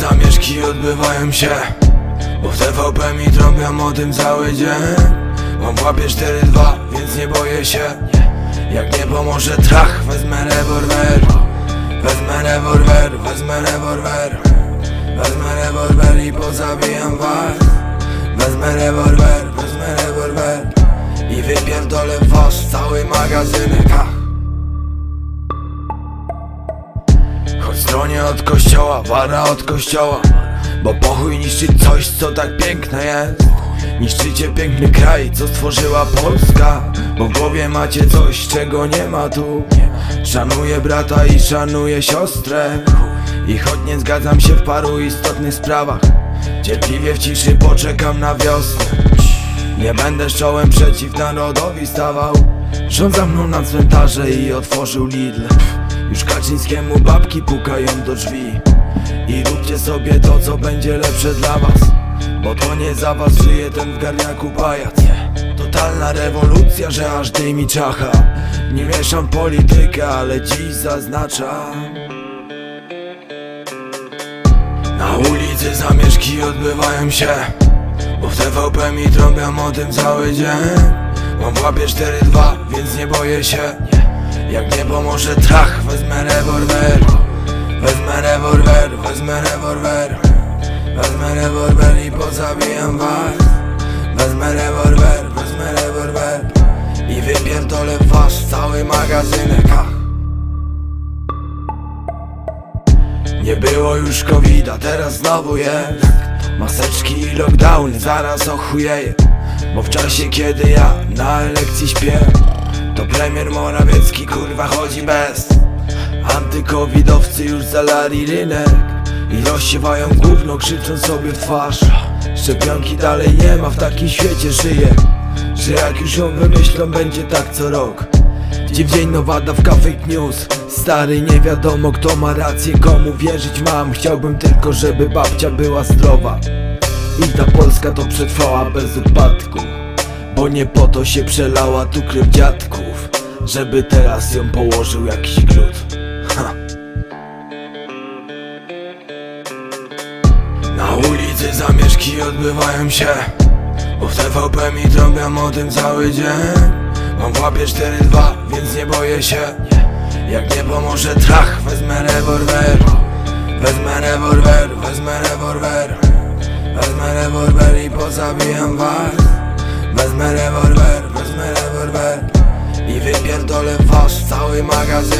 zamieszki odbywają się Bo w TVP mi trąbią o tym cały dzień. Mam w łapie 4-2, więc nie boję się. Jak nie pomoże trach, wezmę rewolwer. Wezmę rewolwer, wezmę rewolwer. Wezmę rewolwer i pozabijam was. Wezmę rewolwer, wezmę rewolwer. I wypierdolę w was cały magazynek stronie od kościoła, wara od kościoła. Bo pochuj niszczyć coś, co tak piękne jest. Niszczycie piękny kraj, co stworzyła Polska. Bo w głowie macie coś, czego nie ma tu. Szanuję brata i szanuję siostrę. I choć nie zgadzam się w paru istotnych sprawach. Cierpliwie w ciszy poczekam na wiosnę Nie będę czołem przeciw narodowi stawał. Rząd za mną na cmentarze i otworzył Lidl. Już Kaczyńskiemu babki pukają do drzwi. I róbcie sobie to, co będzie lepsze dla was. Bo to nie za was żyje ten w garniaku pajac. Totalna rewolucja, że aż dymi czacha Nie mieszam politykę, ale dziś zaznaczam. Na ulicy zamieszki odbywają się Bo w TVP mi trąbią o tym cały dzień. Mam w łapie 4-2, więc nie boję się. Jak nie pomoże trach, wezmę rewolwer. Wezmę rewolwer, wezmę rewolwer. Wezmę rewolwer i pozabijam was. Wezmę rewolwer, wezmę rewolwer. I wypierdolę w was cały magazynek. Nie było już covida, teraz znowu jest Maseczki i lockdown, zaraz ochujeję Bo w czasie kiedy ja na elekcji śpię To premier Morawiecki kurwa chodzi bez. Antykowidowcy już zalali rynek I rozsiewają gówno krzycząc sobie w twarz. Szczepionki dalej nie ma, w takim świecie żyję Że jak już ją wymyślą będzie tak co rok Dzień w dzień nowa dawka fake news? Stary nie wiadomo kto ma rację Komu wierzyć mam. Chciałbym tylko żeby babcia była zdrowa. I ta Polska to przetrwała bez upadku. Bo nie po to się przelała tu krew dziadków Żeby teraz ją położył jakiś glut ha. Na ulicy zamieszki odbywają się Bo w TVP mi trąbią o tym cały dzień Mam łapie 4-2, więc nie boję się. Jak nie pomoże trach, wezmę rewolwer. Wezmę rewolwer, wezmę rewolwer. Wezmę rewolwer i pozabijam was. Wezmę rewolwer, wezmę rewolwer. I wypierdolę w was cały magazynek ha.